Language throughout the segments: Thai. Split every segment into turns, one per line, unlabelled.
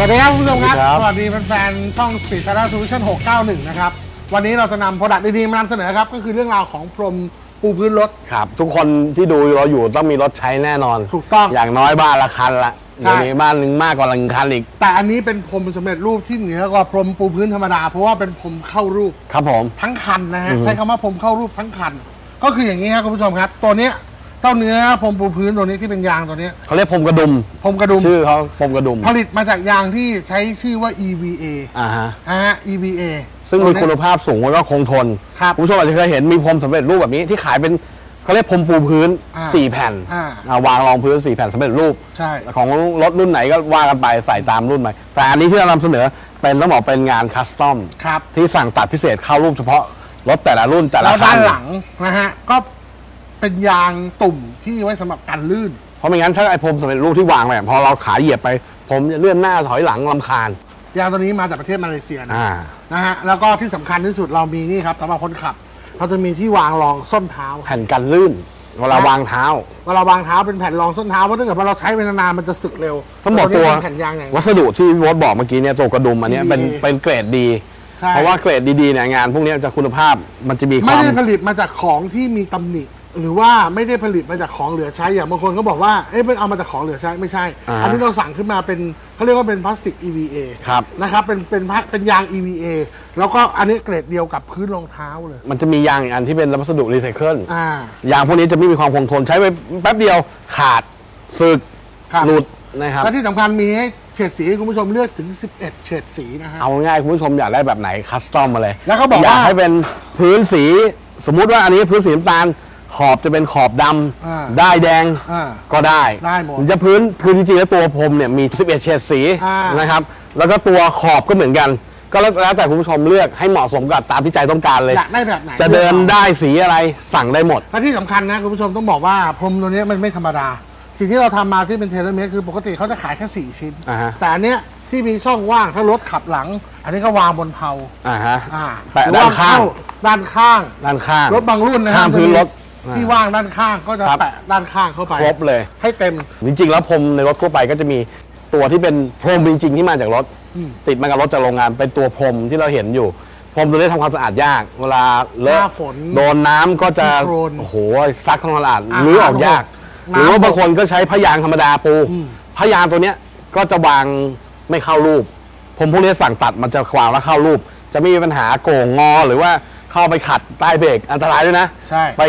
สวัสดีครับคุณผู้ชมครับ
สวัสดีครับ
สวัสดีแฟนๆช่อง Speed Channel Solution 691 นะครับ วันนี้เราจะนำโปรดักต์ดีๆมานำเสนอครับ ก็คือเรื่องราวของพรมปูพื้นรถ
ครับ ทุกคนที่ดูเราอยู่ต้องมีรถใช้แน่นอน
ถูกต้อง
อย่างน้อยบ้านละคันละ
ใช่
เดี๋ยวนี้บ้านหนึ่งมากกว่าหนึ่งคันอีก
แต่อันนี้เป็นพรมสำเร็จรูปที่เหนือกว่าพรมปูพื้นธรรมดา เพราะว่าเป็นพรมเข้ารูป
ครับผม
ทั้งคันนะฮะ
อือฮึ
ใช้คำว่าพรมเข้ารูปทั้งคัน ก็คืออย่างนี้ครับคุณผู้ชมครับ ตัวเนี้ย เจ้าเนื้อพรมปูพื้นตัวนี้ที่เป็นยางตัวเนี้ย
เขาเรียกพรมกระดุม
พรมกระดุม
ชื่อเขาพรมกระดุม
ผลิตมาจากยางที่ใช้ชื่อว่า EVA
อ่าฮะ
นะฮะ EVA
ซึ่งมีคุณภาพสูงแล้วก็คงทน
ครับ
ณผู้ชมอาจจะเคยเห็นมีพรมสำเร็จรูปแบบนี้ที่ขายเป็นเขาเรียกพรมปูพื้น
อ่า
สี่แผ่น
อ่า
อ่าวางรองพื้นสี่แผ่นสำเร็จรูป
ใช่
ของรถรุ่นไหนก็ว่ากันไปใส่ตามรุ่นไปแต่อันนี้ที่เรานำเสนอเป็นต้องบอกเป็นงานคัสตอม
ครับ
ที่สั่งตัดพิเศษเข้ารูปเฉพาะรถแต่ละรุ่นแต่ละ
แล้ว
คั
ด้านนหลังนะฮะก็ เป็นยางตุ่มที่ไว้สำหรับกันลื่น
เพราะไม่งั้นถ้าไอ้พรมสำเร็จรูปที่วางไปพอเราขาเหยียบไปผมจะเลื่อนหน้าถอยหลังลำคาญ
ยางตัวนี้มาจากประเทศมาเลเซียนะ
อ่า
นะฮะแล้วก็ที่สำคัญที่สุดเรามีนี่ครับสำหรับคนขับ เราจะมีที่วางรองส้นเท้า
แผ่นกันลื่น เวลาวางเท้า
เวลาวางเท้าเป็นแผ่นรองส้นเท้าเพราะถ้าเกิดว่าเราใช้ไปนานๆมันจะสึกเร็ว
ต้องบอก
นี้
ตัว
เป็นแผ่นยางอย่าง
วัสดุที่พี่โวอบอกเมื่อกี้เนี่ยตัวกระดุมอันเนี้ยเป็น
ดี
เป็นเกรดดี
ใช่
เพราะว่าเกรดดีๆเนี่ยงานพวกเนี้ยจะคุณภาพมันจะมีค
ไม่
วาม
ได้ผลิตมาจากของที่มีตำหนิ หรือว่าไม่ได้ผลิตมาจากของเหลือใช้อย่างบางคนก็บอกว่าเอ๊ะเป็นเอามาจากของเหลือใช้ไม่ใช่
อ่า
อันนี้เราสั่งขึ้นมาเป็นเขาเรียกว่าเป็นพลาสติก EVA
ครับ
นะครับเป็นเป็นพลาเป็นยาง EVA แล้วก็อันนี้เกรดเดียวกับพื้นรองเท้าเลย
มันจะมียางอีกอันที่เป็นวัสดุรีไซเคิล
อ่า
ยางพวกนี้จะไม่มีความคงทนใช้ไปแป๊บเดียวขาดสึก
ครับ
หลุดนะครับ
และที่สำคัญมีให้เฉดสีให้คุณผู้ชมเลือกถึง 11 เฉดสีนะฮะ
เอาง่ายๆคุณผู้ชมอยากได้แบบไหนคัสตอมมาเลย
แล้วก็บอก
อยาก
ว่า
ให้เป็นพื้นสีสมมุติว่าอันนี้พื้นสีน้ำตาล ขอบจะเป็นขอบด
อ่าำ
ได้แดง
อ่า
ก็ได้
ได้หมด
รือจะพื้นพื้นจริงๆแล้วตัวพรมเนี่ยมี 11 เฉดสี
อ่าน
นะครับ แล้วก็ตัวขอบก็เหมือนกัน ก็แล้วแล้วแต่คุณผู้ชมเลือกให้เหมาะสมกับตามที่ใจต้องการเลย
อยากได้แบบไหน
จะเดินได้สีอะไรสั่งได้หมด
และที่สำคัญนะคุณผู้ชมต้องบอกว่าพรมตัวนี้มันไม่ธรรมดา สิ่งที่เราทำมาที่เป็นเทเลเมตคือปกติเขาจะขายแค่ 4 ชิ้น
อ่าฮะ
แต่อันเนี้ยที่มีช่องว่างถ้ารถขับหลัง อันนี้ก็วางบนเพลา
อ่าฮะ
อ่า
แปะ
หรือ
ด้าน
ว่
ข้าง
เข้ด้านข้าง
ด้านข้าง
รถบางรุ่นนะ
ข้ามพื้นรถ
ที่ว่างด้านข้างก็จะ
ครับ
แปะด้านข้างเข้าไป
ครบเลย
ให้เต็ม
จริงๆ แล้วพรมในรถทั่วไปก็จะมีตัวที่เป็นพรมจริงๆที่มาจากรถ
อืม
ติดมากับรถจากโรงงานเป็นตัวพรมที่เราเห็นอยู่ พรมตัวนี้ทำความสะอาดยาก เวลาเล
ห
อะ
น้าฝน
โดนน้ำก็จะ
มีโคลน
โอ้โหซักทำความสะอาด
อ่า
หรือออกยาก
น้ำ
หรือว่าบางคนก็ใช้พยางธรรมดาปู
อืม
พยางตัวเนี้ยก็จะวางไม่เข้ารูปพรมพวกนี้สั่งตัดมันจะวางแล้วเข้ารูป จะไม่มีปัญหาโก่งงอหรือว่าเข้าไปขัดใต้เบรกอันตรายด้วยนะ
ใช่
ไป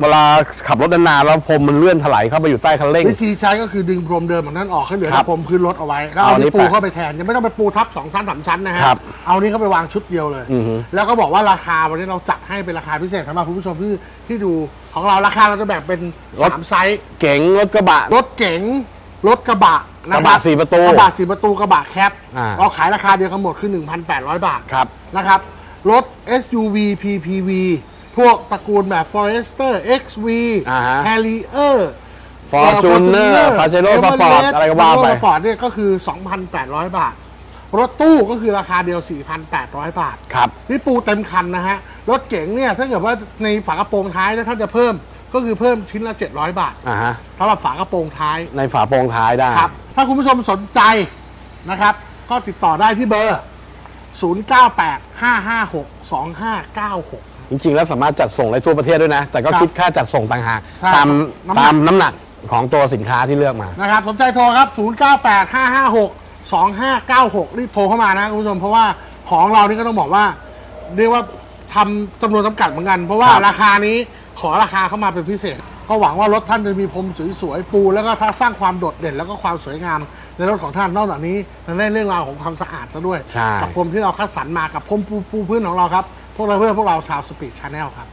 เวลาขับรถนานๆแล้วพรมมันเลื่อนถลายเข้าไปอยู่ใต้คันเร่ง
วิธีใช้ก็คือดึงพรมเดิมของนั้นออกให้เหลือ
ครั
แต่
บ
พรมพื้นรถเอาไว้ แล้วเอา
เอาอันนี้
นี่ปู
แปะ
เข้าไปแทนยังไม่ต้องไปปูทับสองชั้นสามชั้นนะฮะ
ครับ
เอานี่เข้าไปวางชุดเดียวเลย
อือฮึ
แล้วก็บอกว่าราคาวันนี้เราจัดให้เป็นราคาพิเศษสำหรับคุณผู้ชมที่ที่ดูของเราราคาเราจะแบ่งเป็นสามไซส์
เก๋งรถกระบะ
รถเก๋งรถกระบะนะค
กระบะสี่ประตู
กระบะสี่ประตูกระบะ cab
อ่า
เราขายราคาเดียวกันหมดคือ 1,800 บาท
ครับ
นะครับ รถ SUV PPV พวกตระกูลแบบ Forester XV
อ่าฮะ
Harrier
ฟอร์จูเนอร์พาเจโร่สปอร์ตอะไรก็ว่าไป
สปอร์ตเนี่ยก็คือ 2,800 บาท รถตู้ก็คือราคาเดียว 4,800 บาท
ครับ
นี่ปูเต็มคันนะฮะ รถเก๋งเนี่ย ถ้าเกิดว่าในฝากระโปรงท้ายถ้าท่านจะเพิ่มก็คือเพิ่มชิ้นละ 700 บาท
อ่าฮะ
สำหรับฝากระโปรงท้าย
ในฝาโปรงท้ายได้
ครับ ถ้าคุณผู้ชมสนใจนะครับ ก็ติดต่อได้ที่เบอร์ 0985562596
จริงๆ แล้วสามารถจัดส่งได้ทั่วประเทศด้วยนะ แต่ก็
ครับ
คิดค่าจัดส่งต่างหาก
ใช่
ตาม
น้ำหนัก
ตามน้ำหนักของตัวสินค้าที่เลือกมา
นะครับสนใจโทรครับ 0985562596 รีบโทรเข้ามานะคุณผู้ชม เพราะว่าของเรานี่ก็ต้องบอกว่า เรียกว่าทำจำนวนจำกัดเหมือนกัน เพราะว่า
ครับ
ราคานี้ขอราคาเข้ามาเป็นพิเศษ ก็หวังว่ารถท่านจะมีพรมสวยๆปู แล้วก็ถ้าสร้างความโดดเด่นแล้วก็ความสวยงาม ในรถของท่านนอกจากนี้ยังได้เรื่องราวของความสะอาดซะด้วย
ใช่
กับพรมที่เราคัดสรรมากับพรมปูปูพื้นของเราครับ พวกเราเพื่อพวกเราชาว Speed Channel ครับ